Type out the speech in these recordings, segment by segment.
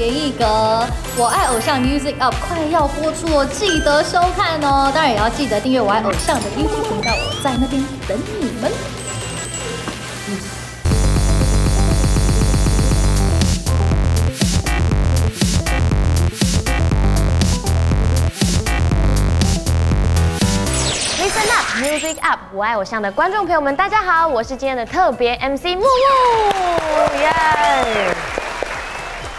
严艺格，我爱偶像 Music Up 快要播出了，记得收看哦。当然也要记得订阅我爱偶像的 YouTube 频道，我在那边等你们。Listen up, music up！我爱偶像的观众朋友们，大家好，我是今天的特别 MC 木木，耶！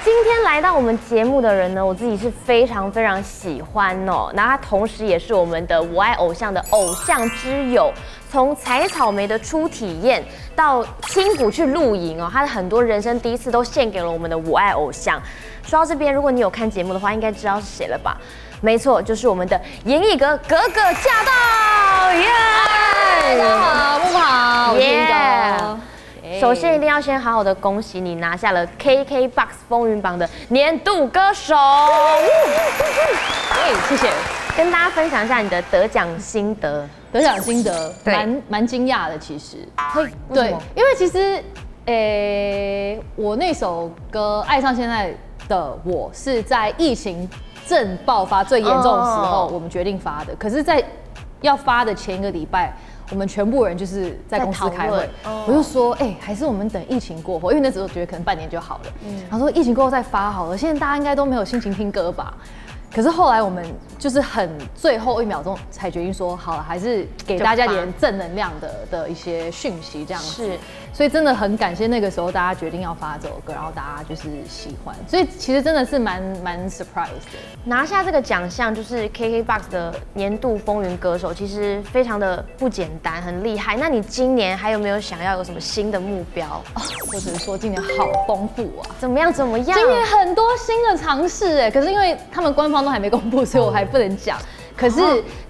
今天来到我们节目的人呢，我自己是非常非常喜欢哦。那他同时也是我们的我爱偶像的偶像之友，从采草莓的初体验到青谷去露营哦，他的很多人生第一次都献给了我们的我爱偶像。说到这边，如果你有看节目的话，应该知道是谁了吧？没错，就是我们的严艺格格格驾到，耶！大家好，木好，我是严艺格。首先一定要先好好的恭喜你拿下了 KKBOX 风云榜的年度歌手，哎，谢谢。跟大家分享一下你的得奖心得。得奖心得，蛮蛮惊讶的，其实。嘿，对，因为其实，诶、我那首歌《爱上现在的我》是在疫情正爆发最严重的时候，哦我们决定发的。可是，在要发的前一个礼拜，我们全部人就是在公司开会我就说，哎、还是我们等疫情过后，因为那时候觉得可能半年就好了。然后说疫情过后再发好了，现在大家应该都没有心情听歌吧？可是后来我们就是很最后一秒钟才决定说，好了，还是给大家点正能量的的一些讯息，这样子。是，所以真的很感谢那个时候大家决定要发这首歌，然后大家就是喜欢，所以其实真的是蛮蛮 surprise 的。拿下这个奖项就是 KKBOX 的年度风云歌手，其实非常的不简单，很厉害。那你今年还有没有想要有什么新的目标？我只能说今年好丰富啊！怎么样？怎么样？今年很多新的尝试哎，可是因为他们官方都还没公布，所以我还不能讲。可是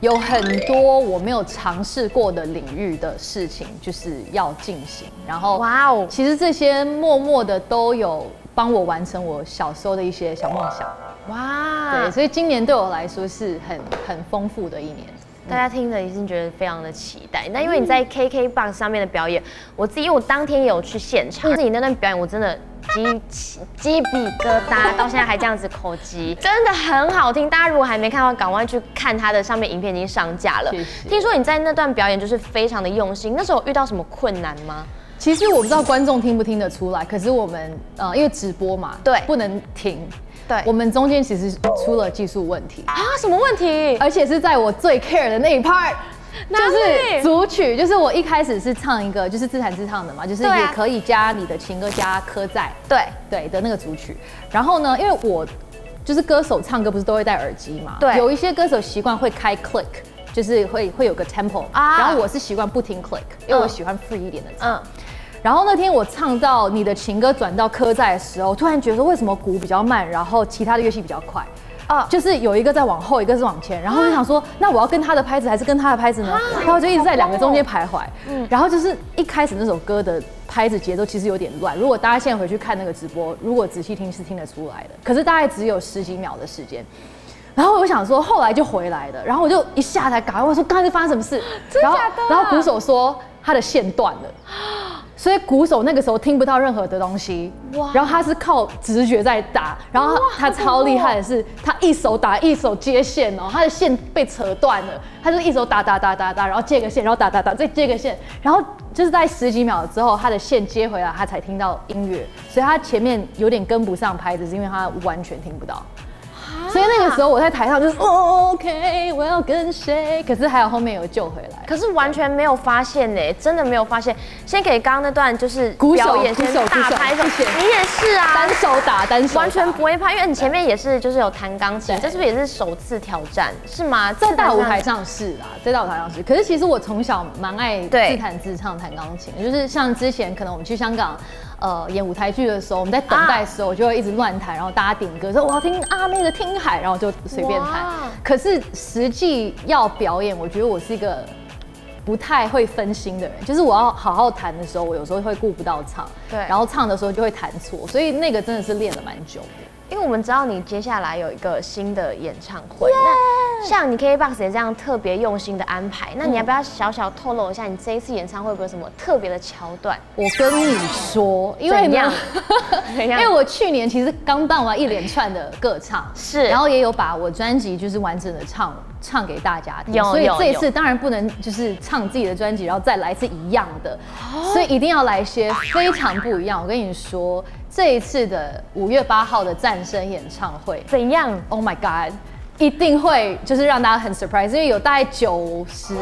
有很多我没有尝试过的领域的事情，就是要进行。然后，哇哦其实这些默默的都有帮我完成我小时候的一些小梦想。哇对，所以今年对我来说是很很丰富的一年。大家听了一定觉得非常的期待。那因为你在 KKBOX 上面的表演，我自己因为我当天也有去现场，自己那段表演我真的鸡起鸡皮疙瘩，到现在还这样子口急，真的很好听。大家如果还没看到，赶快去看他的上面影片已经上架了。听说你在那段表演就是非常的用心，那时候遇到什么困难吗？其实我不知道观众听不听得出来，可是我们呃因为直播嘛，对不能停。对我们中间其实出了技术问题，啊，什么问题？而且是在我最 care 的那一 part。就是组曲，就是我一开始是唱一个，就是自弹自唱的嘛，就是也可以加你的情歌加科在，对对的那个组曲。然后呢，因为我就是歌手唱歌不是都会戴耳机嘛，对有一些歌手习惯会开 click，就是会会有个 tempo，、啊然后我是习惯不听 click，因为我嗯喜欢 free 一点的唱。嗯，然后那天我唱到你的情歌转到科在的时候，突然觉得说为什么鼓比较慢，然后其他的乐器比较快。啊就是有一个在往后，一个是往前，然后我就想说，那我要跟他的拍子还是跟他的拍子呢？然后就一直在两个中间徘徊。嗯，然后就是一开始那首歌的拍子节奏其实有点乱，如果大家现在回去看那个直播，如果仔细听是听得出来的，可是大概只有十几秒的时间。然后我想说，后来就回来了，然后我就一下才赶快问说，刚才是发生什么事？然后然后鼓手说他的线断了。所以鼓手那个时候听不到任何的东西，哇然后他是靠直觉在打，然后他他超厉害的是，他一手打一手接线哦，他的线被扯断了，他就一手打打打打打，然后接个线，然后打打打再接个线，然后就是在十几秒之后，他的线接回来，他才听到音乐，所以他前面有点跟不上拍子，是因为他完全听不到。所以那个时候我在台上就是、哦 OK，我要跟谁？可是还有后面有救回来。可是完全没有发现呢，真的没有发现。先给刚刚那段就是鼓手表演先手大拍手，你也是啊，单手打单手打，完全不会怕，因为你前面也是就是有弹钢琴，对这是不是也是首次挑战？是吗？在大舞台上上是啊，在大舞台上是。可是其实我从小蛮爱自弹自唱弹钢琴，就是像之前可能我们去香港。呃，演舞台剧的时候，我们在等待的时候，我就会一直乱弹，然后大家点歌说我要听阿妹的《听海》，然后就随便弹。可是实际要表演，我觉得我是一个不太会分心的人，就是我要好好弹的时候，我有时候会顾不到唱，对然后唱的时候就会弹错，所以那个真的是练了蛮久的。因为我们知道你接下来有一个新的演唱会，那像你 KKBOX 也这样特别用心的安排，那你要不要小小透露一下，你这一次演唱会有没有什么特别的桥段？我跟你说，因为怎样？呢，因为我去年其实刚办完一连串的歌唱，是。然后也有把我专辑就是完整的唱唱给大家听，有所以这一次当然不能就是唱自己的专辑，然后再来一次一样的，哦。所以一定要来一些非常不一样。我跟你说，这一次的五月八号的战声演唱会怎样？，Oh my God！一定会就是让大家很 surprise，因为有大概九十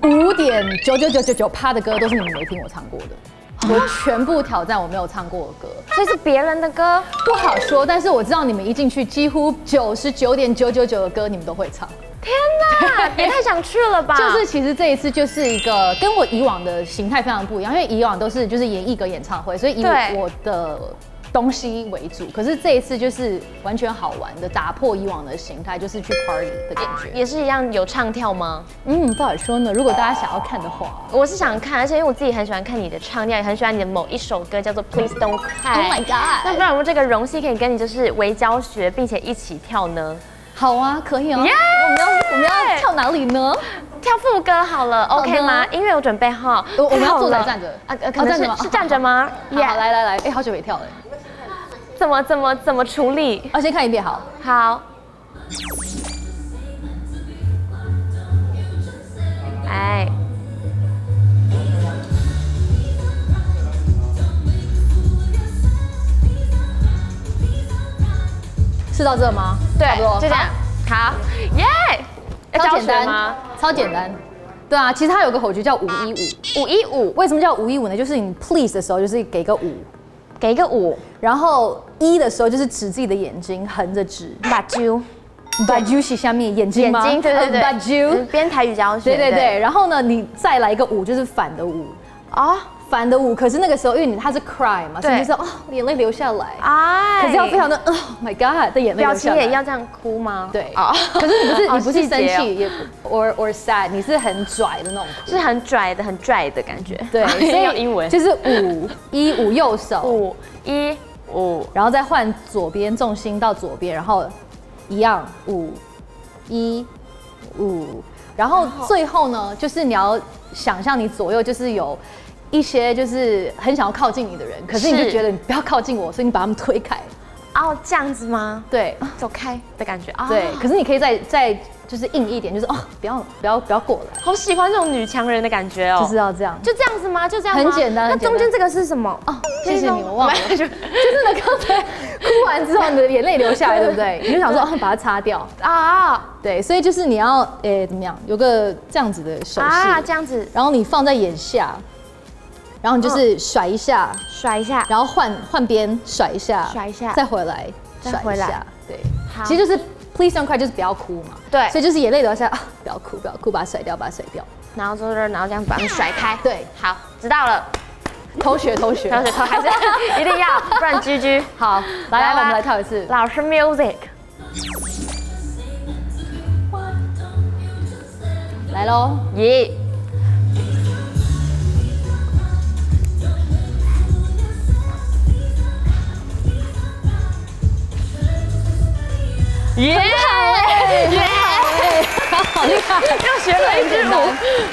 五点九九九九九趴的歌都是你们没听我唱过的，我全部挑战我没有唱过的歌，所以是别人的歌，不好说。但是我知道你们一进去，几乎九十九点九九九的歌你们都会唱。天哪，也太想去了吧！就是其实这一次就是一个跟我以往的形态非常不一样，因为以往都是就是演一个演唱会，所以以我的东西为主。可是这一次就是完全好玩的，打破以往的形态，就是去 party 的感觉。也是一样有唱跳吗？嗯，不好说呢。如果大家想要看的话我是想看，而且因为我自己很喜欢看你的唱跳，也很喜欢你的某一首歌叫做 Please Don't Cry。，Oh my god，那不然有没有这个荣幸可以跟你就是微教学，并且一起跳呢？好啊，可以哦。耶我们要我们要跳哪里呢？跳副歌好了，OK 吗？音乐有准备好。我我们要坐着站着啊？呃可能是是站着吗？好，Yeah 来来来，哎，好久没跳了，怎么怎么怎么处理？啊，先看一遍好。好。哎，是到这吗？对差不多，就这样。好，耶！超简单吗？？超简单。对啊，其实它有个口诀叫五一五。五一五，为什么叫五一五呢？就是你 please 的时候，就是给个五，给一个五，然后一的时候就是指自己的眼睛，横着指。把揪把 j u 下面眼睛吗？眼睛，对对对，把 j 嗯编台语教学，对对对。然后呢，你再来一个五，就是反的五，哦，反的舞。可是那个时候，因为你他是 cry 嘛，所以对就是哦，眼泪流下来。哎，可是要非常的，Oh my God 的眼泪表。情也要这样哭吗？对哦可是你不是好你不是生气，也 or or sad，你是很拽的那种哭。是很拽的，很拽的感觉。对，所用英文，就是五一五右手，五一五，然后再换左边重心到左边，然后一样五一五，然后最后呢，就是你要想象你左右就是有一些就是很想要靠近你的人，可是你就觉得你不要靠近我，所以你把他们推开。哦，这样子吗？对走开的感觉啊。对，可是你可以再再就是硬一点，就是哦，不要不要不要过来，好喜欢这种女强人的感觉哦。就是要这样。就这样子吗？就这样？很简单那中间这个是什么？哦，谢谢你，我忘了，就就是那，刚才哭完之后，你的眼泪流下来，对不对？你就想说，哦，把它擦掉。啊对，所以就是你要，诶，怎么样？有个这样子的手势，啊，这样子然后你放在眼下，然后你就是甩一下，甩一下。然后换换边甩一下，甩一下再回来，甩一再回来下，对好，其实就是 please don't cry，就是不要哭嘛，对所以就是眼泪流下来啊，不要哭，不要哭，把它甩掉，把它甩掉，然后就是，然后这样把它甩开。对，好，知道了。偷学偷学，偷学，偷还是 一定要，不然 GG。好，来来，我们来跳一次，老师 music，来喽。耶！耶！耶！好厉害！又学了一支舞，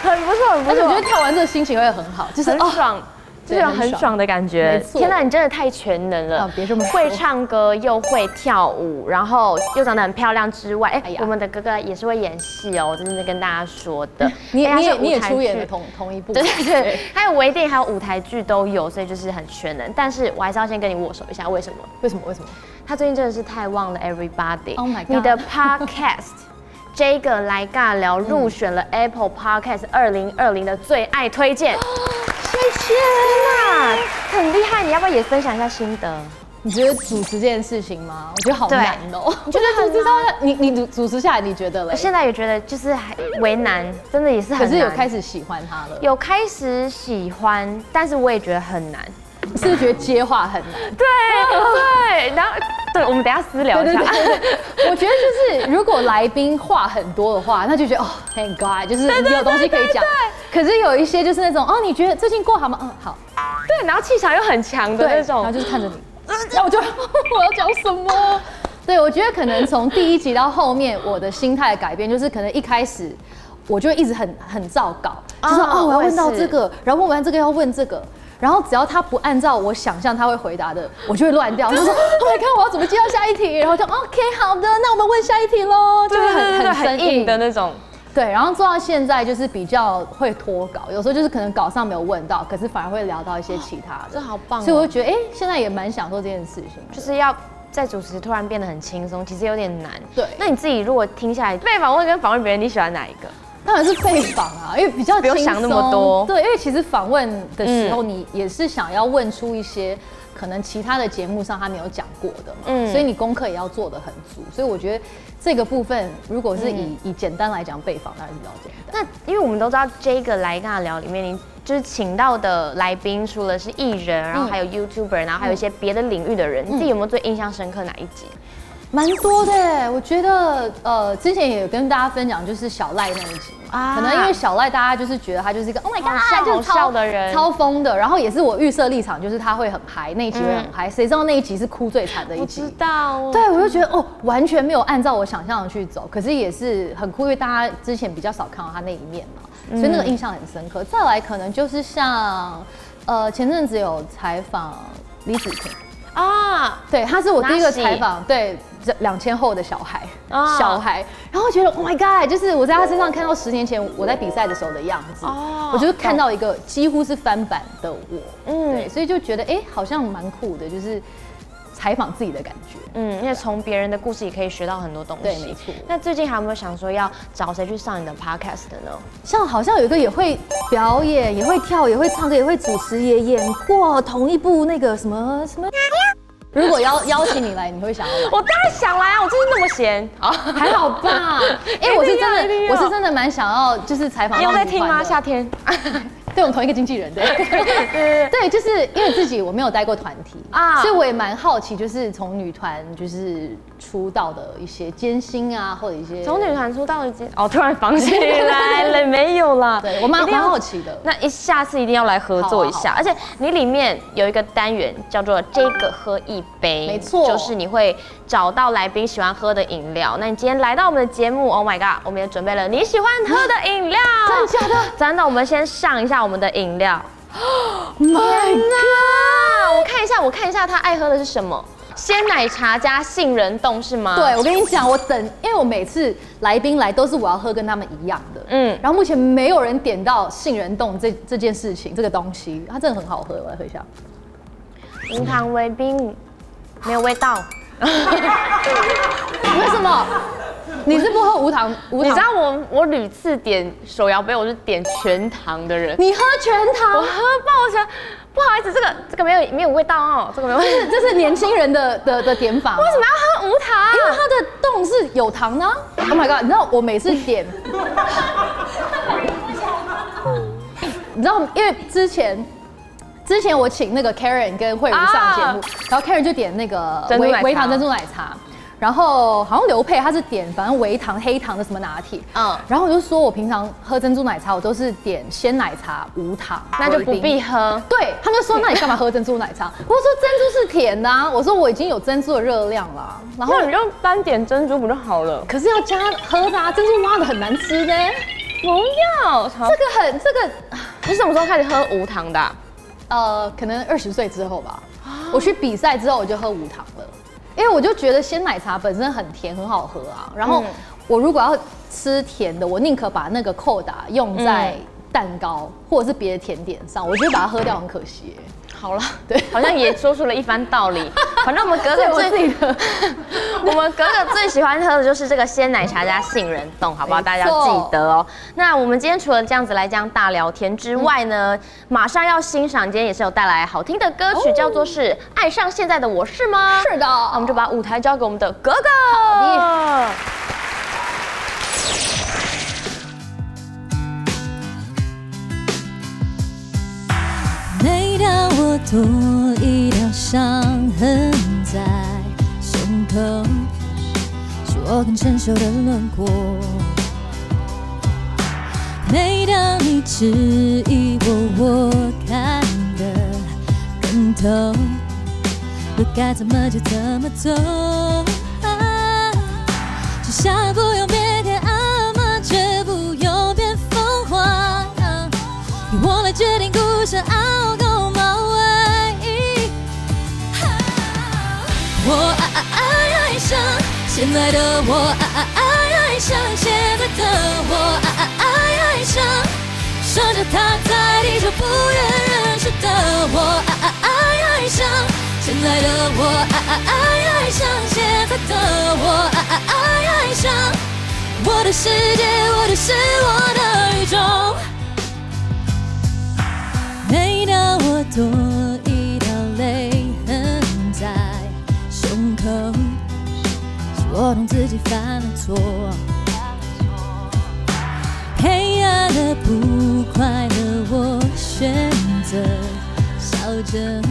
很不错，很不错而且我觉得，跳完这个心情会很好，就是哦，很爽。就是有很爽的感觉天哪，你真的太全能了！啊别这么会唱歌又会跳舞，然后又长得很漂亮之外，哎、我们的哥哥也是会演戏哦，我真的跟大家说的。你你也你出演了同同一部，对对对，还有微电影，还有舞台剧都有，所以就是很全能。但是我还是要先跟你握手一下，为什么？为什么为什么？他最近真的是太旺了，Everybody。Oh my god 你的 Podcast 这个来尬聊入选了 Apple Podcast 二零二零的最爱推荐，谢谢啦，很厉害。你要不要也分享一下心得？你觉得主持这件事情吗？我觉得好难哦。你觉得主持上 你你主主持下来，你觉得嘞我？现在也觉得就是还为难，真的也是。可是有开始喜欢他了，有开始喜欢，但是我也觉得很难。你是不是觉得接话很难？对对，然后对，我们等一下私聊一下。我觉得就是如果来宾话很多的话，那就觉得哦，Thank God，就是有东西可以讲。可是有一些就是那种哦，你觉得最近过好吗？嗯，好。对，然后气场又很强的那然后，就是看着你，然后我就 我要讲什么？对，我觉得可能从第一集到后面，我的心态改变就是可能一开始我就会一直很很照稿，就说哦哦我要问到是这个，然后问完这个要问这个。然后只要他不按照我想象他会回答的，我就会乱掉。他说：“哦，你看我要怎么接到下一题？”然后就 “OK，好的，那我们问下一题喽。”就是很很生很硬的那种。对，然后做到现在就是比较会脱稿，有时候就是可能稿上没有问到，可是反而会聊到一些其他的，这好棒哦所以我就觉得，哎、现在也蛮享受这件事情。就是要在主持突然变得很轻松，其实有点难。对那你自己如果听下来被访问跟访问别人，你喜欢哪一个？当然是被访啊，因为比较不用想那么多。对，因为其实访问的时候，你也是想要问出一些可能其他的节目上他没有讲过的嘛，嗯。所以你功课也要做的很足。所以我觉得这个部分，如果是以、嗯。以简单来讲，被访当然是比较简单。那因为我们都知道这个来跟他聊里面，你就是请到的来宾，除了是艺人，然后还有 YouTuber，然后还有一些别的领域的人，你自己有没有最印象深刻哪一集？蛮多的，我觉得呃，之前也有跟大家分享，就是小赖那一集嘛，啊。可能因为小赖大家就是觉得他就是一个 Oh my God，笑就是好笑的人。超疯的，然后也是我预设立场，就是他会很嗨，那一集会很嗯。嗨，谁知道那一集是哭最惨的一集。知道，对，我就觉得哦，完全没有按照我想象的去走，可是也是很酷，因为大家之前比较少看到他那一面嘛，所以那个印象很深刻。再来可能就是像，呃，前阵子有采访李子婷，啊，对，他是我第一个采访，对，这两千后的小孩，啊。小孩，然后觉得 Oh my God，就是我在他身上看到十年前我在比赛的时候的样子，哦我就是看到一个几乎是翻版的我，嗯。对，所以就觉得哎、好像蛮酷的，就是采访自己的感觉。嗯，因为从别人的故事也可以学到很多东西。对没错那最近还有没有想说要找谁去上你的 podcast 的呢？像好像有一个也会表演，也会跳，也会唱歌，也会主持，也演过同一部那个什么什么。如果邀邀请你来，你会想要来？我当然想来啊，我最近那么闲啊，还好吧，因为我是真的，我是真的蛮想要，就是采访。你有在听吗？夏天。对，我们同一个经纪人，对，对，就是因为自己我没有带过团体啊。啊，所以我也蛮好奇，就是从女团就是出道的一些艰辛啊，或者一些从女团出道的艰哦，突然放起来了，没有啦。对我蛮蛮好奇的。那一下次一定要来合作一下，而且你里面有一个单元叫做“这个喝一杯”，没错。就是你会找到来宾喜欢喝的饮料。那你今天来到我们的节目，Oh my god，我们也准备了你喜欢喝的饮料，真的假的？真的，我们先上一下我们的饮料。My God，啊，我看一下，我看一下他爱喝的是什么。鲜奶茶加杏仁冻是吗？对，我跟你讲，我等，因为我每次来宾来都是我要喝跟他们一样的，嗯嗯，然后目前没有人点到杏仁冻这这件事情，这个东西，它真的很好喝，我来喝一下。无糖微冰，没有味道。为什么？你是不喝无糖无糖？你知道我我屡次点手摇杯，我是点全糖的人。你喝全糖我喝，爆想不好意思，这个这个没有没有味道哦，这个没有味道。为这是年轻人的的的点法吗。为什么要喝无糖？因为它的冻是有糖呢啊、Oh my god！你知道我每次点，你知道，因为之前之前我请那个 Karen 跟慧茹上节目，然后 Karen 就点那个珍珠奶茶微微糖珍珠奶茶。然后好像刘佩他是点反正微糖黑糖的什么拿铁，嗯嗯，然后我就说我平常喝珍珠奶茶我都是点鲜奶茶无糖，那就不必喝。对他们说，那你干嘛喝珍珠奶茶？我说珍珠是甜的啊，我说我已经有珍珠的热量了，然后你就单点珍珠不就好了？可是要加喝的啊，珍珠挖的很难吃呢。不要，这这个很这个你什么时候开始喝无糖的啊？呃，可能二十岁之后吧，我去比赛之后我就喝无糖了，因为我就觉得鲜奶茶本身很甜，很好喝啊。然后嗯我如果要吃甜的，我宁可把那个扣打用在嗯蛋糕或者是别的甜点上，我觉得把它喝掉很可惜耶。好了，对好像也说出了一番道理。反正我们格格最。我们格格最喜欢喝的就是这个鲜奶茶加杏仁冻，好不好？大家要记得哦。那我们今天除了这样子来讲大聊天之外呢，马上要欣赏，今天也是有带来好听的歌曲，哦叫做是《爱上现在的我是吗》。是的那我们就把舞台交给我们的格格。多一条伤痕在胸口，是我更成熟的轮廓。每当你质疑我，我看得更透，我该怎么就怎么走。啊就像不用变天阿妈，却不用变凤凰。由我来决定故事凹我爱爱爱爱上现在的我，爱爱爱爱上现在的我，爱爱爱爱上说着他在地球不愿认识的我，爱爱爱爱上现在的我，爱爱爱爱上现在的我，爱爱爱爱上我的世界，我的是我的宇宙。每当我多我懂自己犯了错。黑暗的不快乐，我选择笑着，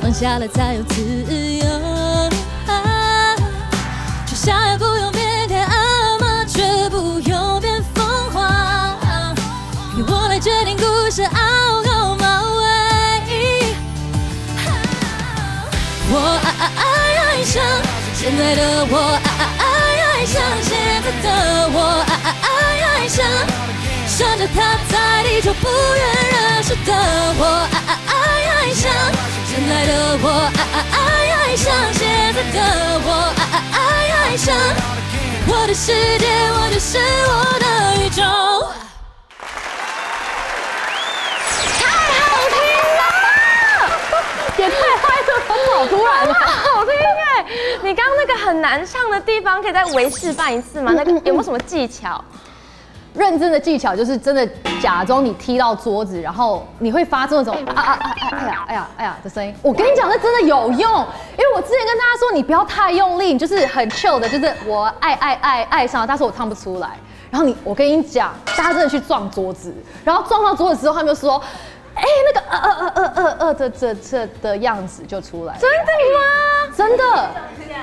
放下了才有自由。啊就像也不用变天阿妈，却不用变凤凰。由我来决定故事凹沟马尾。我爱爱爱爱上现在的我，爱爱爱爱上现在的我，爱爱爱爱上想着他在地球不愿认识的我，爱爱爱爱上现在的我，爱爱爱爱上现在的我，爱爱爱爱上我的世界，我就是我的宇宙。也太嗨了吧，好突然了！你刚刚那个很难唱的地方，可以再微示范一次吗？那个有没有什么技巧？认真的技巧就是真的假装你踢到桌子，然后你会发出那种啊啊啊啊哎呀哎呀哎呀的声音。我跟你讲，那真的有用，因为我之前跟大家说，你不要太用力，你就是很 chill 的，就是我爱爱爱爱上，但是我唱不出来。然后你，我跟你讲，大家真的去撞桌子，然后撞到桌子之后，他们就说，哎、那个呃呃呃呃呃呃的这这的样子就出来了。真的吗？真的，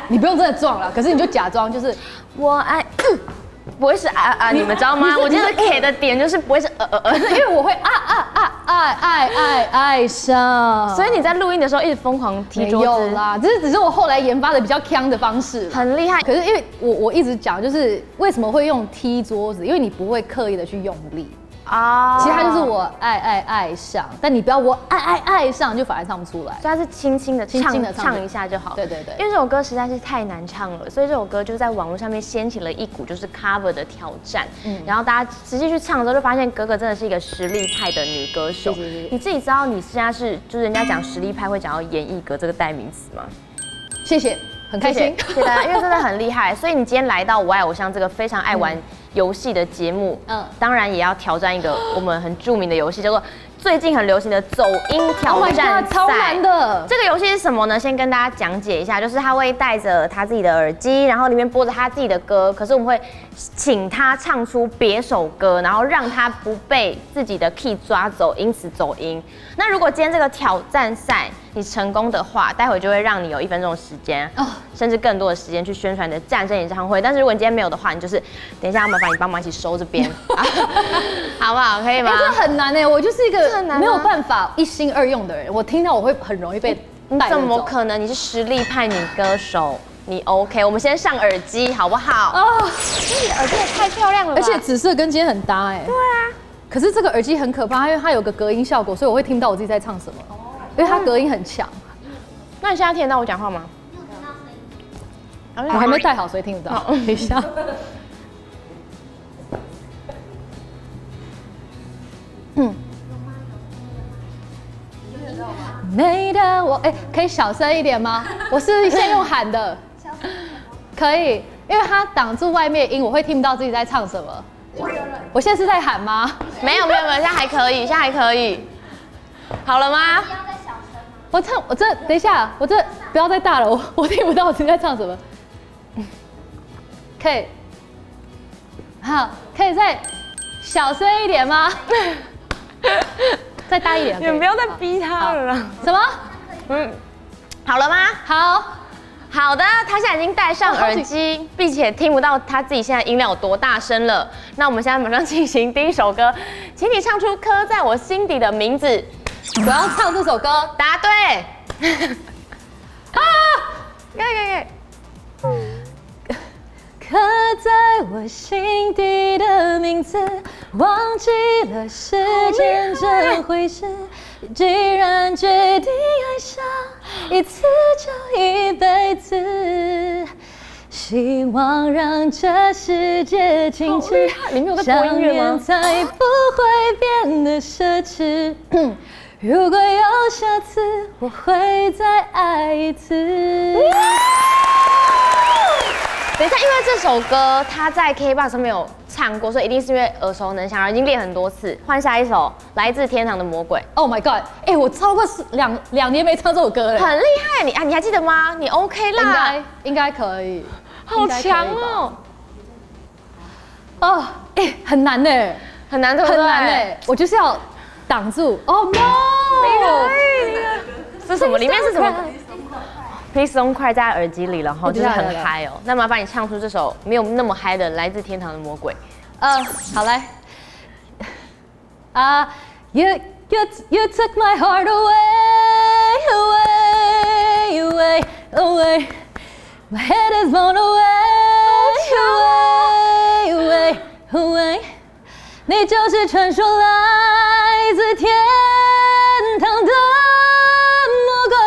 你不用真的撞了，可是你就假装就是我爱，不会是啊啊，你们知道吗？我觉得 K 的点就是不会是呃呃呃，因为我会啊啊啊爱爱爱爱上，所以你在录音的时候一直疯狂踢没桌子，有啦，这是只是我后来研发的比较强的方式。很厉害。可是因为我我一直讲，就是为什么会用踢桌子，因为你不会刻意的去用力，啊其实它就是我爱爱爱上，但你不要我爱爱爱上，就反而唱不出来。所以它是轻轻的唱轻轻的唱唱一下就好。对对对因为这首歌实在是太难唱了，所以这首歌就在网络上面掀起了一股就是 cover 的挑战。嗯，然后大家实际去唱的时候，就发现格格真的是一个实力派的女歌手。你自己知道你现在是就是人家讲实力派会讲到演艺格这个代名词吗？谢谢，很开心。谢谢大家，因为真的很厉害。所以你今天来到《我爱偶像》这个非常爱玩游戏的节目，嗯嗯，当然也要挑战一个 我们很著名的游戏，叫做最近很流行的走音 Oh 挑战 god，超难。的。这个游戏是什么呢？先跟大家讲解一下，就是他会带着他自己的耳机，然后里面播着他自己的歌，可是我们会请他唱出别首歌，然后让他不被自己的 key 抓走，因此走音。那如果今天这个挑战赛你成功的话，待会就会让你有一分钟的时间，哦甚至更多的时间去宣传你的战胜演唱会。但是如果你今天没有的话，你就是等一下麻烦你帮忙一起收这边，好不好？可以吗哎，？这很难哎，我就是一个没有办法一心二用的人，我听到我会很容易被你怎。么可能？你是实力派女歌手，你 OK？我们先上耳机好不好？啊！你的耳机也太漂亮了吧而且紫色跟今天很搭哎。对啊。可是这个耳机很可怕，因为它有个隔音效果，所以我会听不到我自己在唱什么。因为它隔音很强，那你现在听得到我讲话吗？我还没戴好，所以听得到。等一下。嗯。没的，我哎、可以小声一点吗？我是先用喊的，可以，因为它挡住外面音，我会听不到自己在唱什么。我现在是在喊吗？没有没有没有，现在还可以，现在还可以。好了吗？我唱，我这等一下，我这不要再大了，我 我听不到我自己在唱什么。可以，好，可以再小声一点吗？再大一点。你们不要再逼他了啦。什么？嗯，好了吗？好，好的，他现在已经戴上耳机，并且听不到他自己现在音量有多大声了。那我们现在马上进行第一首歌，请你唱出刻在我心底的名字。我要唱这首歌。答对。啊！可以可以可以。刻在我心底的名字，忘记了时间这回事。既然决定爱上一次就一辈子，希望让这世界静止想念才不会变得奢侈。如果有下次，我会再爱一次。等一下，因为这首歌它在 K-pop 上面有唱过，所以一定是因为耳熟能详，然后已经练很多次。换下一首《来自天堂的魔鬼 Oh my god！哎、我超过十两两年没唱这首歌》，了，很厉害，你啊，你还记得吗？你 OK 应啦该，应该可以，好强哦，哦，哎、很难呢，很难对不很对？难呢，我就是要挡住。Oh 你 no！是什么？里面是什么？Please don't cry 在耳机里了哈，就是很嗨哦。那麻烦你唱出这首没有那么嗨的《来自天堂的魔鬼》。呃，好来，啊、y o u you you took my heart away away away away, my head is blown away away away away，你就是传说来自天堂的魔鬼，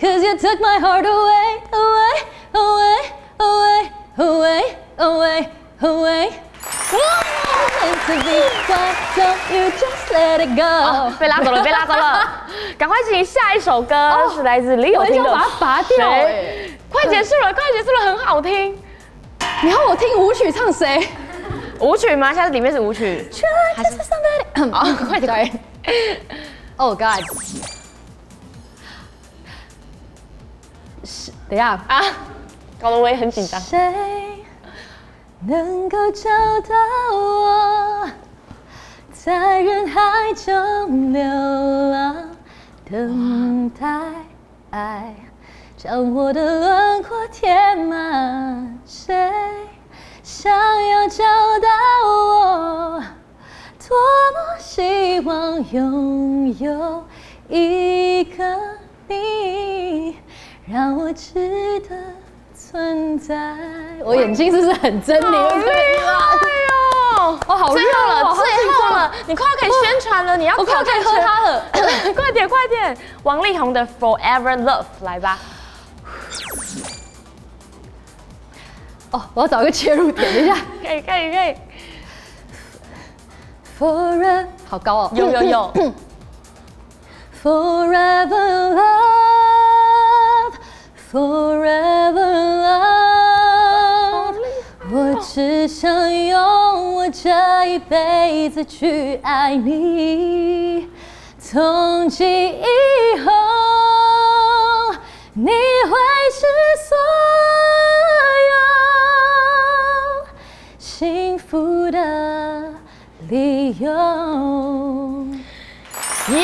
Cause you took my heart away away away go？被拉走了，被拉走了，赶快进行下一首歌，是来自李友廷的。把它拔掉快结束了，快结束了，很好听。你要我听舞曲唱谁？舞曲吗？现在里面是舞曲。还是 somebody？啊，快点。Oh God！是，等一下，啊，搞得我也很紧张。谁能够找到我，在人海中流浪，等待爱将我的轮廓填满？谁想要找到我？多么希望拥有一个你，让我值得存在。我眼睛是不是很狰狞？好厉害哦！哦好最热了，最后了，你快要可以宣传了，你要我快要可以喝它了。快点快点！王力宏的《Forever Love》来吧。哦，我要找一个切入点，等一下。可以可以可以，Forever，好高哦。有有有。Forever love, forever 只想用我这一辈子去爱你，从今以后，你会是所有幸福的理由。耶！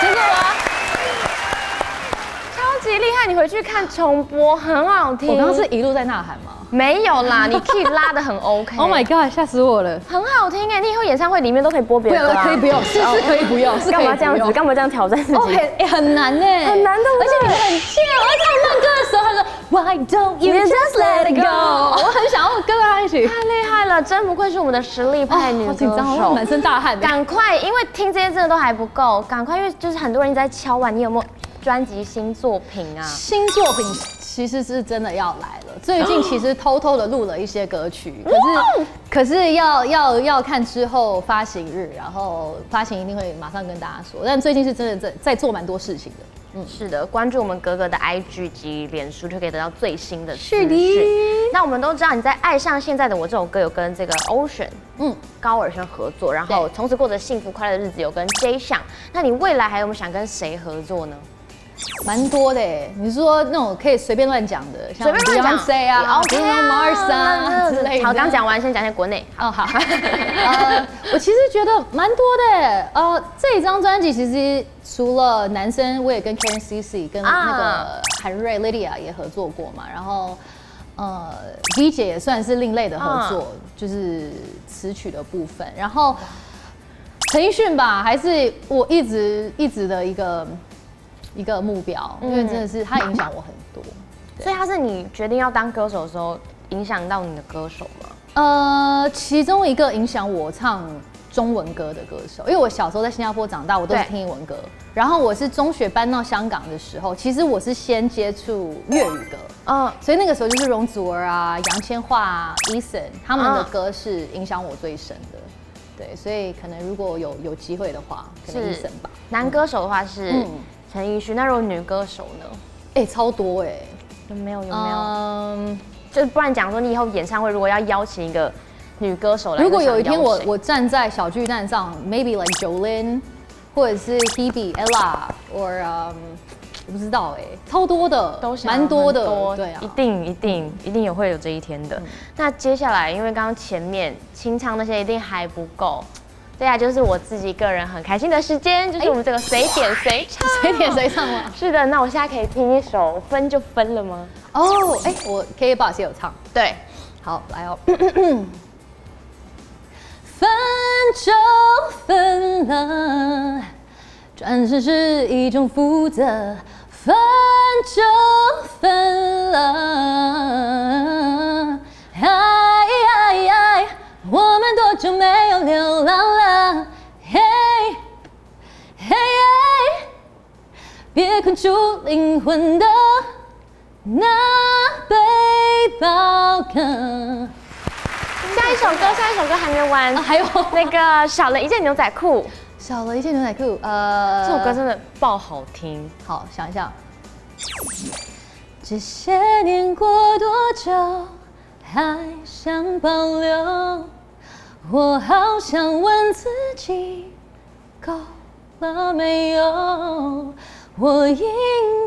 结果我。超级厉害，你回去看重播，很好听。我刚刚是一路在呐喊吗没有啦，你 key 拉的很 OK。？Oh my god，吓死我了！很好听哎！你以后演唱会里面都可以播别不要的歌啊可以不用，是是可以不用，干嘛这样子？干嘛这样挑战自己？哦，很哎很难呢，很难的而且你们很贱，我在唱慢歌的时候，他说 Why don't you just let it go？我很想要跟他一起，太厉害了，真不愧是我们的实力派女歌好紧张，我手。满身大汗。赶快，因为听这些真的都还不够，赶快，因为就是很多人一直在敲碗，你有没有专辑新作品啊？新作品其实是真的要来了，最近其实偷偷的录了一些歌曲，可是可是要要要看之后发行日，然后发行一定会马上跟大家说。但最近是真的在在做蛮多事情的。嗯是的，关注我们格格的 IG 及脸书就可以得到最新的资是的讯。那我们都知道你在《爱上现在的我》这首歌有跟这个 Ocean 嗯，高尔宣合作，然后对从此过着幸福快乐的日子有跟 J 项。那你未来还有没有想跟谁合作呢？蛮多的耶。你说那种可以随便乱讲的，像随便乱讲啊、，OK Bruno Mars 啊之类的。好，刚讲完，先讲一下国内。哦，好。呃，我其实觉得蛮多的耶。呃，这一张专辑其实除了男生，我也跟 Karen CC 跟那啊个韩瑞 Lydia 也合作过嘛。然后，呃，V 姐也算是另类的合作，就是词曲的部分。然后陈奕迅吧，还是我一直一直的一个一个目标，因为真的是他影响我很多。所以他是你决定要当歌手的时候影响到你的歌手吗？呃，其中一个影响我唱中文歌的歌手，因为我小时候在新加坡长大，我都是对听英文歌。然后我是中学搬到香港的时候，其实我是先接触粤语歌，嗯，所以那个时候就是容祖儿啊、杨千嬅、啊、Eason 他们的嗯歌是影响我最深的。对，所以可能如果有有机会的话，可能是 Eason 吧。男歌手的话是嗯陈奕迅，那如果女歌手呢？哎、超多哎、有没有有没有？嗯，就不然讲说你以后演唱会如果要邀请一个女歌手来，如果有一天我我站在小巨蛋上，maybe like Jolin，或者是 Hebe、Ella，or um, 我不知道哎、超多的，都想蛮多的，多对啊一，定一定一定也会有这一天的。那接下来，因为刚刚前面清唱那些一定还不够，接下来就是我自己个人很开心的时间，就是我们这个谁点谁唱。谁点谁唱吗？是的，那我现在可以听一首《分就分了》吗？哦，哎，我 K Box 也有唱，对，好来哦。分就分了，转身是一种负责。分就分了，哎，我们多久没有流浪了？嘿，嘿，别困住灵魂的那背包客。下一首歌，下一首歌还没完，啊，还有那个少了一件牛仔裤，少了一件牛仔裤，呃，这首歌真的爆好听。好，想一下。这些年过多久，还想保留？我好想问自己，够了没有？我应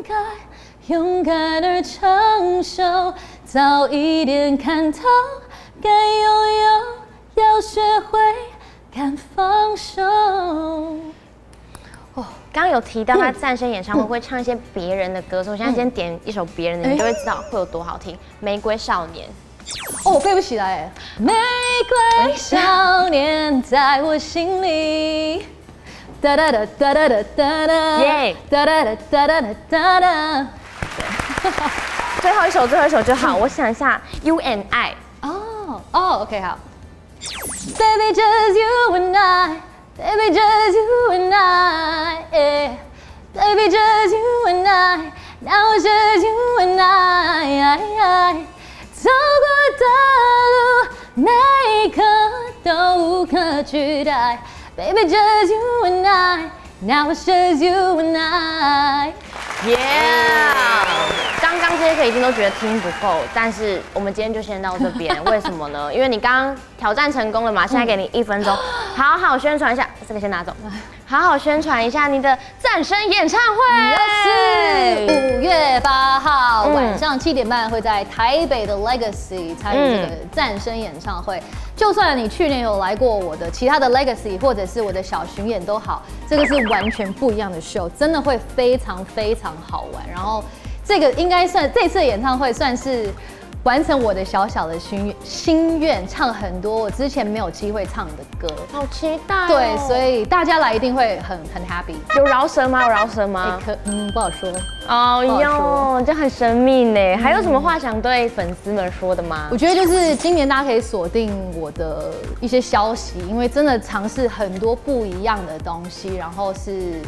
该勇敢而成熟，早一点看透，该拥有，要学会敢放手。刚刚有提到他战声演唱会会唱一些别人的歌，所以我现在先点一首别人的，你就会知道会有多好听。《玫瑰少年》哦，我背不起来哎。少年在我心里，哒哒哒哒哒哒哒哒，耶哒哒哒哒哒哒哒哒。最后一首，最后一首就好。我想一下，《You and I》。哦哦，OK 好。Baby just you and I, baby just you and I, yeah. Baby just you and I, now it's just you and I. 走过的路，每一刻都无可取代。Baby just you and I, now it's just you and I. Yeah.！刚刚这些歌一定都觉得听不够，但是我们今天就先到这边。为什么呢？因为你刚刚挑战成功了嘛，现在给你一分钟，好好宣传一下。这个先拿走，好好宣传一下你的战声演唱会。是五月八号嗯晚上七点半会在台北的 Legacy 参与这个战声演唱会。就算你去年有来过我的其他的 Legacy 或者是我的小巡演都好，这个是完全不一样的 show，，真的会非常非常好玩。然后这个应该算这次演唱会算是。完成我的小小的心愿，心愿唱很多我之前没有机会唱的歌，好期待哦、对，所以大家来一定会很很 happy。有饶舌吗？有饶舌哎吗？可嗯不好说。哦哟，这很神秘呢。还有什么话想对粉丝们说的吗我？觉得就是今年大家可以锁定我的一些消息，因为真的尝试很多不一样的东西，然后是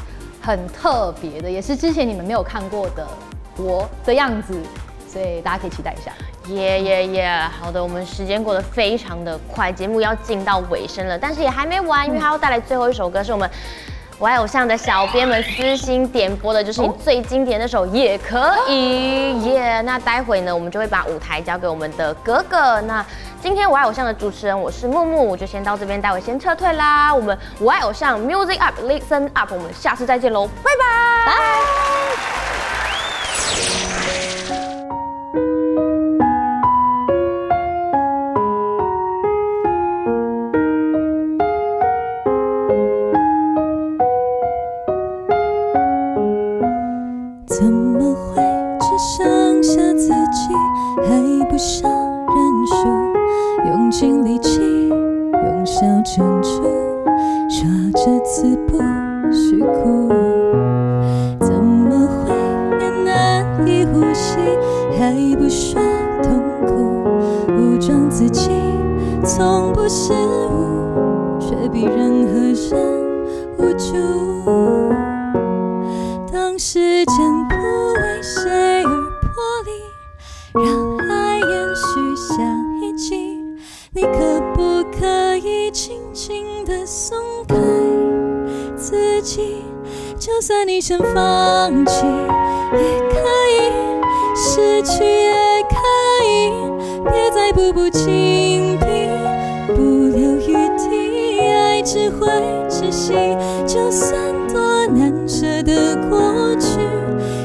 很特别的，也是之前你们没有看过的我的样子，所以大家可以期待一下。耶耶耶！好的，我们时间过得非常的快，节目要进到尾声了，但是也还没完，因为他要带来最后一首歌，是我们。我爱偶像的小编们私心点播的，就是你最经典的那首《也可以》耶。那待会呢，我们就会把舞台交给我们的哥哥。那今天我爱偶像的主持人我是木木，我就先到这边，待会先撤退啦。我们我爱偶像 Music Up，Listen Up，我们下次再见喽，拜拜。会连难以呼吸，还不说痛苦？武装自己，从不失误，却比任何人无助。当时间不为谁而破例，让爱延续下一季，你可不可以轻轻地松开自己？就算你想放弃，也可以失去，也可以，别再步步紧逼，不留余地，爱只会窒息。就算多难舍的过去，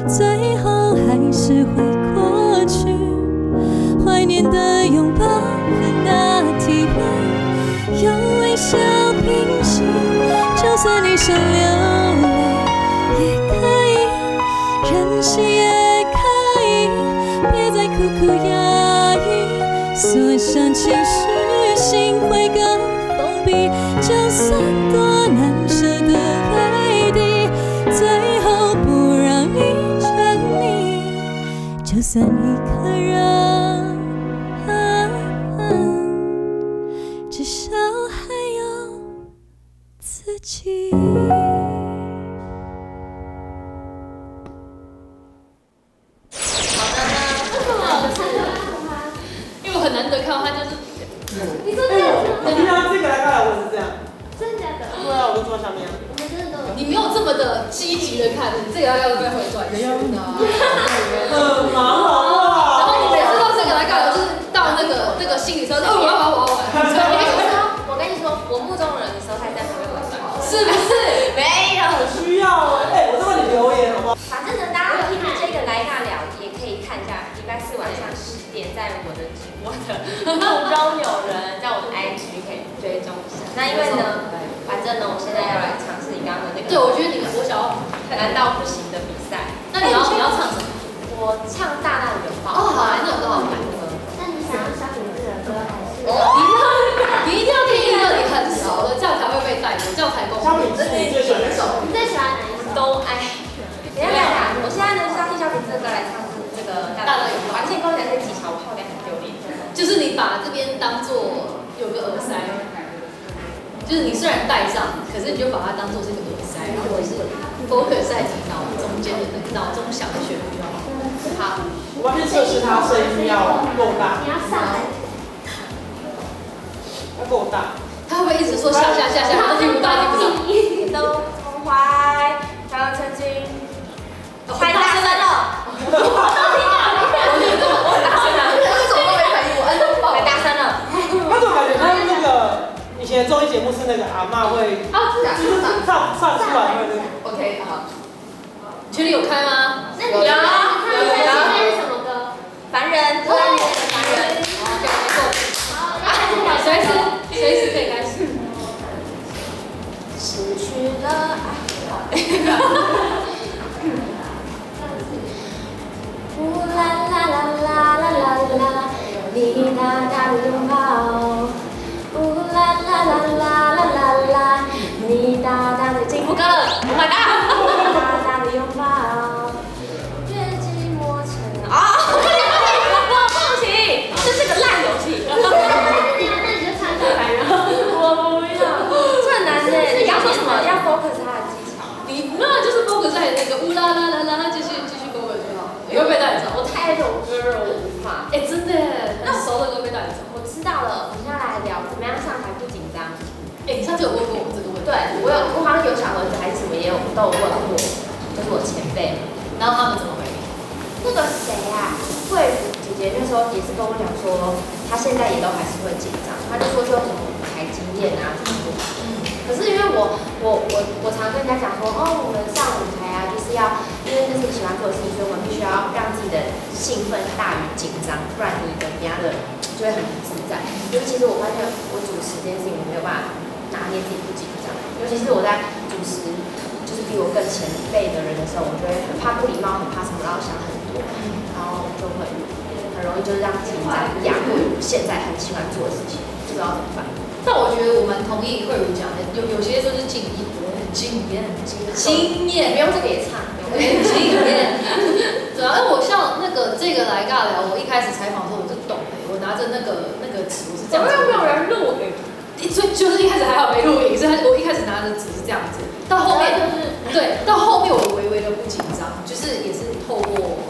最后还是会过去。怀念的拥抱和那体温，用微笑平息。就算你想留想情绪，心会更封闭。就算多难舍的泪滴，最后不让你沉溺，就算一个人，至少还有自己。够大。他会不会一直说下下下下，然后听不到听不到？都从怀，还有曾经。太大声了！我都听到，我很大声了，为什么都没反应？我按到爆。太大声了。他怎么感觉他那个以前的综艺节目是那个阿妈会，就是上上出来会那个。OK，好。群里有开吗？有啊？有有。现在是什么歌？凡人，凡人。好，随时随时可以开始。失去了爱。呜啦啦啦啦啦啦啦，你大大的拥抱。呜啦啦啦啦啦啦啦，你大大的幸福歌，Oh my god！你会被带走。我太柔歌了，我无法。哎，真的，那熟的歌被带走。我知道了，我们要来聊怎么样上台不紧张。哎，你上次有问过我这个问题？对，我有，我好像有小儿子还是什么也有都有问过，就是我前辈。然后他们怎么回应？那个谁啊，慧茹姐姐那时候也是跟我讲说，她现在也都还是会紧张，她就说就什么舞台经验啊什么的。可是因为我我我我常跟人家讲说，哦，我们上舞台是要因为这是你喜欢做的事情，所以我们必须要让自己的兴奋大于紧张，不然你的人家的就会很不自在。因为其是我发现我主持这件事情，我没有办法拿捏自己不紧张，尤其是我在主持就是比我更前辈的人的时候，我就会很怕不礼貌，很怕什么，然后想很多，然后就会很容易就是让紧张压过于现在很喜欢做的事情，不知道怎么办。但我觉得我们同意慧茹讲的，有有些就是经验，经验，经验，不用这个也唱，不用这个也唱经验。对啊，因为我像那个这个来尬聊，我一开始采访的时候我就懂了，我拿拿着那个那个纸，我是这样子。怎么又没有人录？一所以就是一开始还好没录影，所以他我一开始拿着纸是这样子，到后面就是对，到后面我微微的不紧张，就是也是透过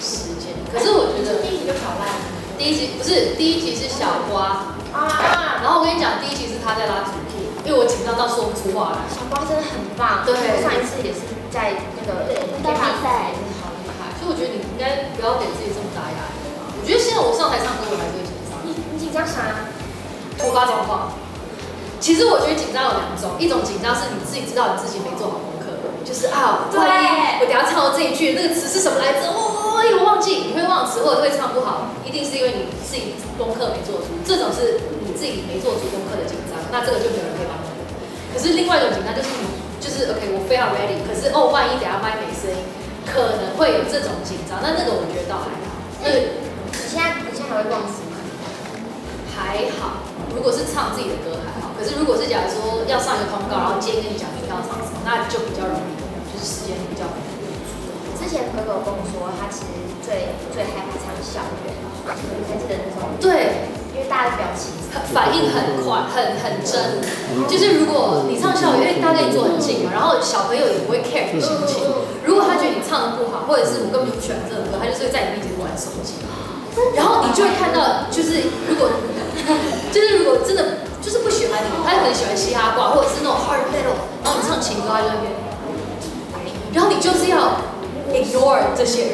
时间。可是我觉得第一集就搞烂第一集不是第一集是小瓜，啊！然后我跟你讲，第一集是他在拉主 key，因为我紧张到说不出话来。小瓜真的很棒，对我上一次也是在那个当比赛真的好厉害，所以我觉得你应该不要给自己这么大压力吧。我觉得现在我上台唱歌，我还是会紧张。你你紧张啥？突发状况。其实我觉得紧张有两种，一种紧张是你自己知道你自己没做好功课，就是啊，对万一我等下唱到这一句，那个词是什么来着？哦，我忘记，你会忘词或者会唱不好，一定是因为你自己功课没做足。这种是你自己没做足功课的紧张，那这个就没有人可是另外一种紧张就是你就是 OK，我非常 ready，可是哦，万一等下麦没声音，可能会有这种紧张。那那个我觉得倒还好，那个你现在你现在还会忘词吗？还好，如果是唱自己的歌还好，可是如果是假如说要上一个通告，然后今天跟你讲说要唱什么，那就比较容易，就是时间比较之前可可跟我说，他其实最最害怕唱校园，你还记得那种？对，因为大家的表情很反应很快，很很真。就是如果你唱校园，因为大家跟你坐很近嘛，然后小朋友也不会 care 你心情。如果他觉得你唱的不好，或者是我根本就不喜欢这首歌，他就是会在你面前玩手机。然后你就会看到，就是如果，就是如果真的就是不喜欢你，他可能喜欢嘻哈挂，或者是那种 hard metal，然后你唱情歌，他就会变。然后你就是要 ignore 这些人。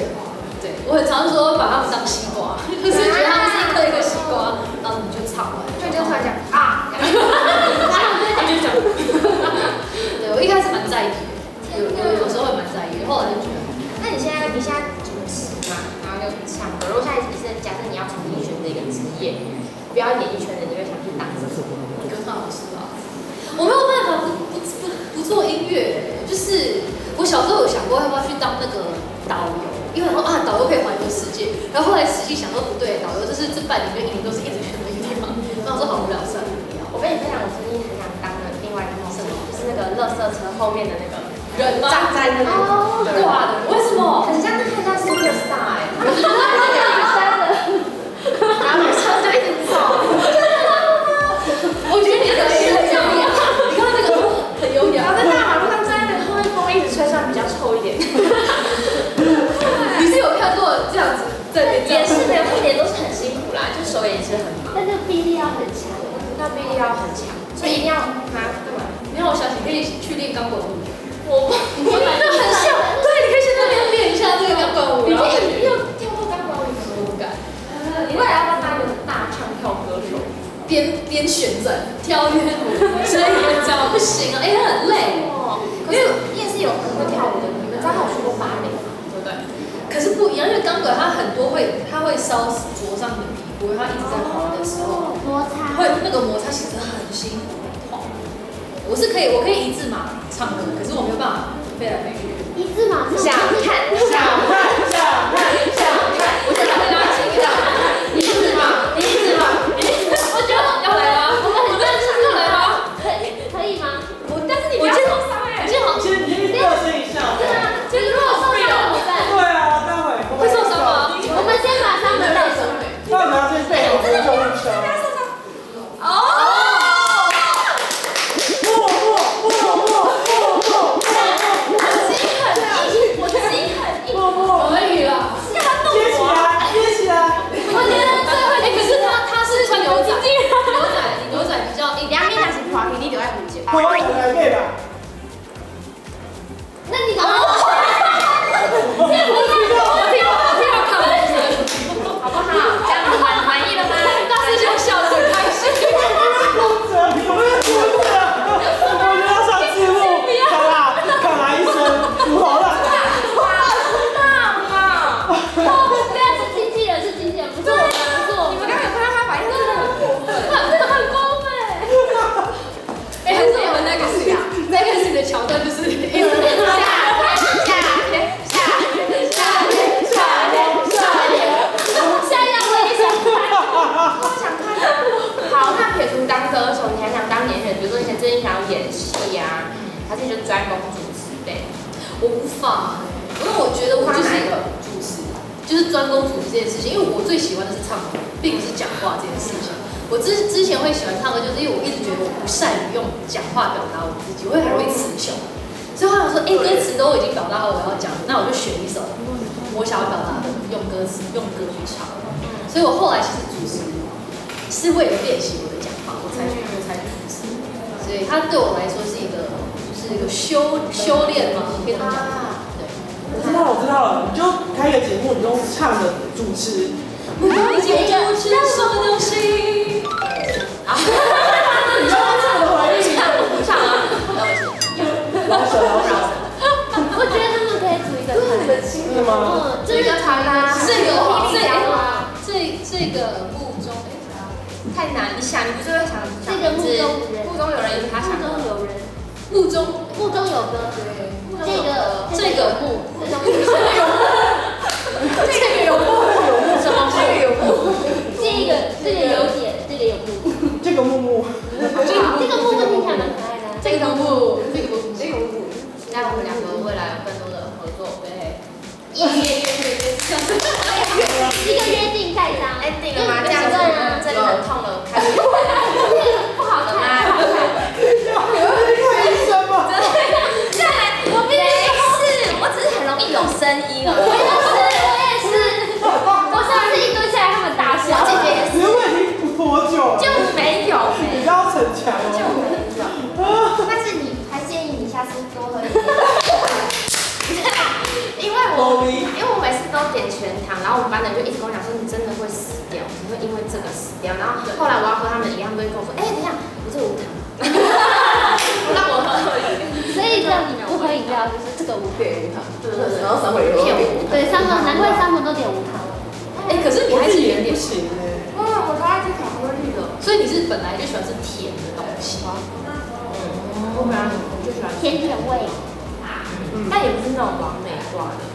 对我很常说把他们当西瓜，就是觉得他们是一颗一颗西瓜。就就突然讲啊，他就讲。对我一开始蛮在意的，有有有时候会蛮在意的，后来就觉得。那你现在你现在主持嘛，然后又唱歌，如果现在你是假设你要重新选择一个职业，不要演艺圈的，你会想去当什么？歌唱老师吧，我没有办法不不不不做音乐，就是我小时候有想过要不要去当那个导游，因为我说啊导游可以环游世界，然后后来实际想说不对，导游就是这半年跟一年都是一直方，然后我说好无聊，算了不要。我跟你分享，我最近很想当的另外一个梦，就是那个垃圾车后面的那个人吗？站在那里哦，挂的，为什么？很像那个像 super star 哎，他们就是那个一直站着，然后车就一直走，我觉得你很优雅，你看那个很优雅然后。在大马路上站在那个后面风一直吹，算比较臭一点。你是有看过这样子在那边也是没有一点都是很辛苦啦，就手也是很要很强。那臂力要很强，所以一定要拿干嘛？你让我想起可以去练钢管舞，我不，我那很像，对，你可以去那边练一下这个钢管舞，你然后感觉你有跳过钢管舞吗？不敢，你未来要当一个大唱跳歌手？边边旋转跳跃舞，所以你们知道不行啊，哎，很累，哦，可是你也是有很会跳舞的，你们知道他有去过芭蕾吗？对不对？可是不一样，因为钢管它很多会，它会烧灼伤你的皮肤，它一直在滑的时候，摩擦会那个摩擦其实很辛苦，很痛。我是可以，我可以一字马唱歌，可是我没有办法飞来飞去。一字马想看，想看，还是你就专攻主持类？我无法，因为我觉得我就是一个主持，就是专攻主持这件事情，因为我最喜欢的是唱歌，并不是讲话这件事情。我之之前会喜欢唱歌，就是因为我一直觉得我不善于用讲话表达我自己，我会很容易词穷。所以后来我说，哎、歌词都已经表达好我要讲的，那我就选一首我想要表达的，用歌词用歌去唱。所以我后来其实主持是为了练习我的讲话，我才去我才去主持。所以它对我来说是一个修修炼吗，可以这么讲。对。我知道，我知道了，你就开个节目，你用唱的主持，你就知什么东西？你要唱的回应，不唱啊，老舍老舍，我觉得他们可以组一个团，真的吗？嗯，这个团啦，这个这这个这这个目中太难，你想，你不是会想这个目中无人目中有人，他想目中有人，目中目中有歌，这个这个目目中有人。这个有目什么会有这个这个有点，这个有木，这个木木，这个木木听起来蛮可爱的啊。这个目这个目这个舞？那我们两个未来有更多的合作，对。一个约定盖章 ending 了吗？这样子对啊，这里很痛了，全糖，然后我们班的人就一直跟我讲说你真的会死掉，你会因为这个死掉。然后后来我要喝他们一样，都会跟我说，哎、等一下，我这个无糖，不让我喝。所以这样你不喝饮料就是这个无对对对，然后三回骗我。对，三本难怪三本都点无糖。哎，可是你还是有点不，行哎。哇，我超爱吃巧克力的。所以你是本来就喜欢吃甜的东西。嗯我本来我就喜欢，甜甜味，嗯但也不是那种完美挂的。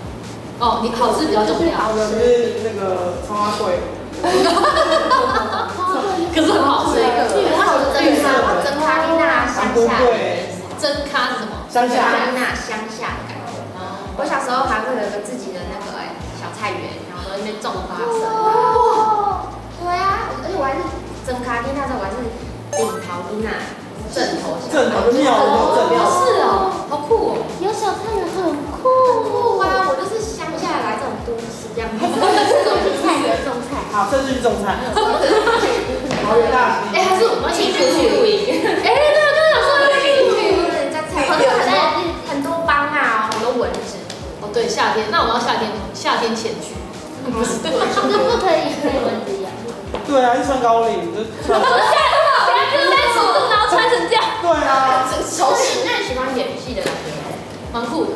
哦，你好吃比较重要，是那个超阿贵，可是很好吃。我喜欢真咖，我真咖喱娜乡下，贵，真咖是什么？乡下咖丽娜乡下的感觉。我小时候还会有一个自己的那个哎小菜园，然后在那边种花生。哇，对啊，而且我还是真咖丽娜，我还是顶桃丽娜正头小正头妙的正头，是哦，好酷哦。有小菜园很酷酷啊！我就是是这样子。菜园种菜。好，这是种菜，桃园大溪。哎，还是我们一起去露营。哎，对，我刚刚想说要去露营。人家菜园有很多很多帮啊，很多蚊子。哦，对，夏天，那我们要夏天，夏天前去。不是不可以被蚊子咬。对啊，一穿高领就穿。就是三十度，然后穿成这样。对啊，熟悉，那你喜欢演戏的感觉吗？蛮酷的，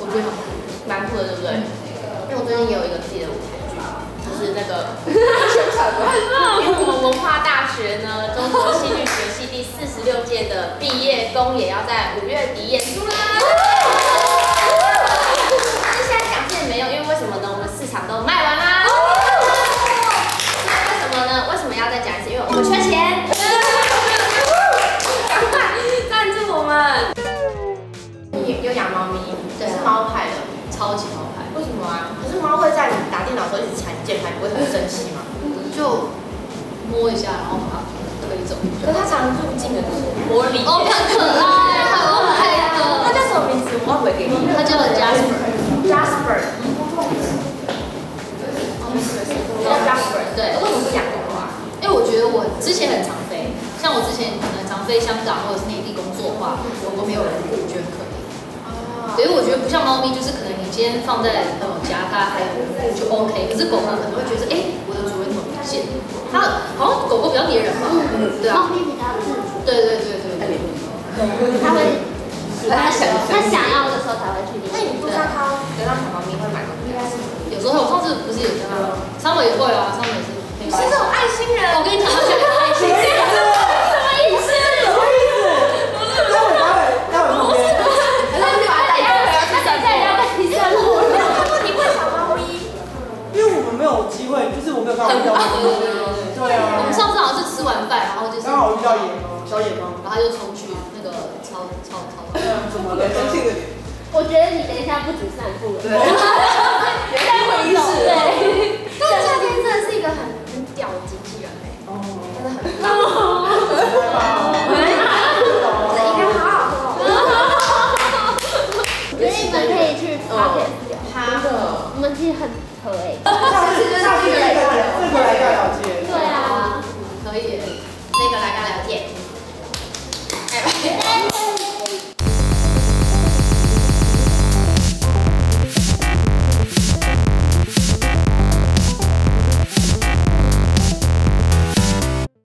我觉得蛮酷的。蛮酷的，对不对？我最近也有一个自己的舞台剧，就是那个宣传因为我们文化大学呢，中国戏剧学系第四十六届的毕业公也要在五月底演出啦。但是现在讲现在没有，因为为什么呢？我们市场都卖完啦。那为什么呢？为什么要再讲一次？因为我们缺钱。赶快赞助我们。你有养猫咪，对啊是猫派的。超级毛牌，为什么啊？可是猫会在你打电脑的时候一直缠键盘，你会很生气吗？就摸一下，然后把它推走。可是它常入境的玻璃。哦，很可爱，很可爱它的。叫什么名字？我要回给你。它叫。叫 Jasper。对为什么不养狗啊？因为我觉得我之前很常飞，像我之前可能常飞香港或者是内地工作的话，狗狗没有人顾，我觉得很可怜。所以我觉得不像猫咪，就是今天放在呃家，它还就 OK。可是狗狗可能会觉得，哎，我的主人怎么不见？它好像狗狗比较黏人吧？对啊，猫咪比较自主，对对对对对。它会，它想它想要的时候才会去那你不知道它流浪小猫咪会买东西？有时候我上次不是也跟他，昌伟也会啊，昌伟也是。你是这种爱心人。我跟你讲，他现在很爱心。对对对对对对啊我们上次好像是吃完饭然后就是刚好遇到野猫小野猫。然后就冲去那个超超超我觉得你等一下不止散步了。对。人家会懂对。但夏天真的是一个很很屌的经纪人哎哦。真的很 棒。应该好好喝我觉得你们可以去发现他的。我们可以很对下次真的是越来越好越来越了解对啊。可以那个来个了解。